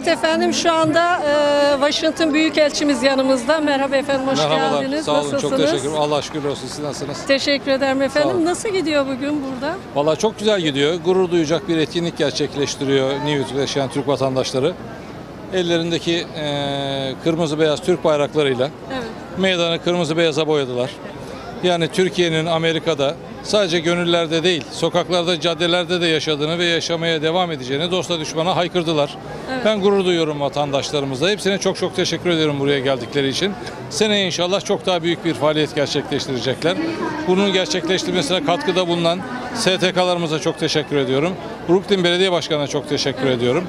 Evet efendim şu anda e, Washington Büyükelçimiz yanımızda. Merhaba efendim hoş Merhabalar, geldiniz. sağ olun, çok Nasılsınız? teşekkür. Allah şükür olsun, siz nasılsınız? Teşekkür ederim efendim. olun. Nasıl gidiyor bugün burada? Valla çok güzel gidiyor. Gurur duyacak bir etkinlik gerçekleştiriyor New York'ta yaşayan Türk vatandaşları. Ellerindeki eee, kırmızı beyaz Türk bayraklarıyla Evet. meydanı kırmızı beyaza boyadılar. Yani Türkiye'nin Amerika'da sadece gönüllerde değil, sokaklarda, caddelerde de yaşadığını ve yaşamaya devam edeceğini dosta düşmana haykırdılar. Ben gurur duyuyorum vatandaşlarımızla. Hepsine çok çok teşekkür ediyorum buraya geldikleri için. Seneye inşallah çok daha büyük bir faaliyet gerçekleştirecekler. Bunun gerçekleştirmesine katkıda bulunan STK'larımıza çok teşekkür ediyorum. Brooklyn Belediye Başkanı'na çok teşekkür ediyorum.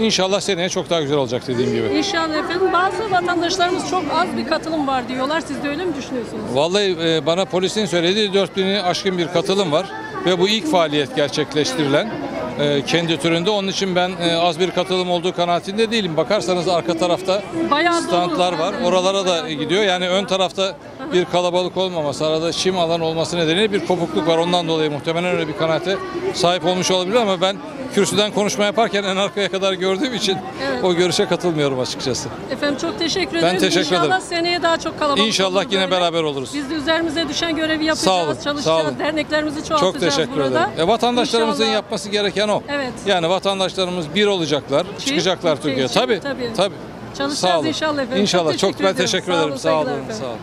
İnşallah seneye çok daha güzel olacak dediğim gibi. İnşallah efendim. Bazı vatandaşlarımız çok az bir katılım var diyorlar. Siz de öyle mi düşünüyorsunuz? Vallahi e, bana polisin söylediği 4000'i aşkın bir katılım var ve bu ilk faaliyet gerçekleştirilen e, kendi türünde. Onun için ben e, az bir katılım olduğu kanaatinde değilim. Bakarsanız arka tarafta Bayağı dolu. standlar var. Oralara da gidiyor. Yani ön tarafta bir kalabalık olmaması, arada çim alan olması nedeniyle bir kopukluk var. Ondan dolayı muhtemelen öyle bir kanaate sahip olmuş olabilir ama ben kürsüden konuşma yaparken en arkaya kadar gördüğüm için Evet. o görüşe katılmıyorum açıkçası. Efendim çok teşekkür ederim. teşekkür İnşallah ederim. seneye daha çok kalabalık İnşallah yine böyle. beraber oluruz. Biz de üzerimize düşen görevi yapacağız, Sağ olun, çalışacağız. sağ olun. Derneklerimizi çoğaltacağız Çok teşekkür burada. ederim. E, vatandaşlarımızın İnşallah- yapması gereken o. Evet. Yani vatandaşlarımız bir olacaklar, çıkacaklar Türkiye Türkiye'ye. Tabii, tabii. tabii. Çalışacağız inşallah efendim. İnşallah. Çok, ben ediyorum. teşekkür ederim. Sağ olun. Sağ olun.